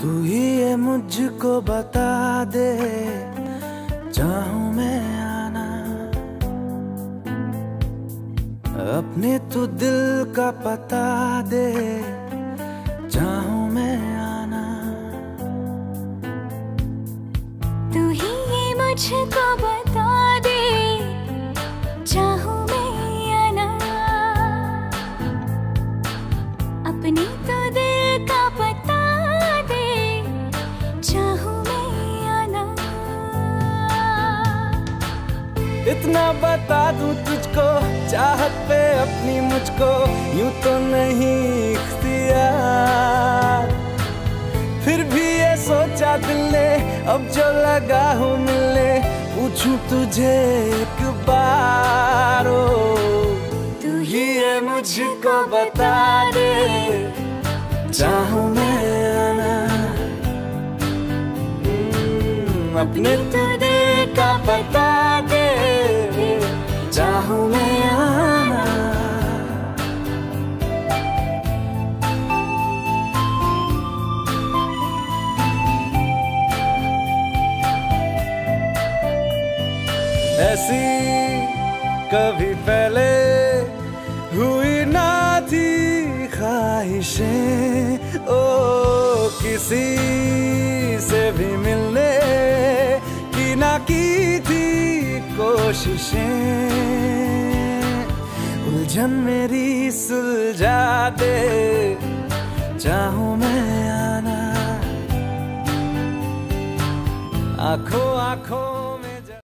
तू ही ये मुझको बता दे, चाहूँ मैं आना। अपने तू दिल का पता दे, चाहूँ मैं आना। तू ही ये मुझको बता दे, चाहूँ मैं आना। अपनी इतना बता दूँ तुझको चाहत पे अपनी मुझको यूँ तो नहीं फिर भी ये सोचा दिल ने अब जो लगा हूँ मिलने पूछूँ तुझे एक बार ओ। तू ही ये मुझको बता दे चाहूँ मैं आना। हम्म, अपने तो दिल का बता ऐसी कभी पहले हुई ना थी ख्वाहिशें। ओ, किसी से भी मिलने की ना की थी कोशिशें। उलझन मेरी सुलझा दे, चाहूँ मैं आना। आँखों आँखों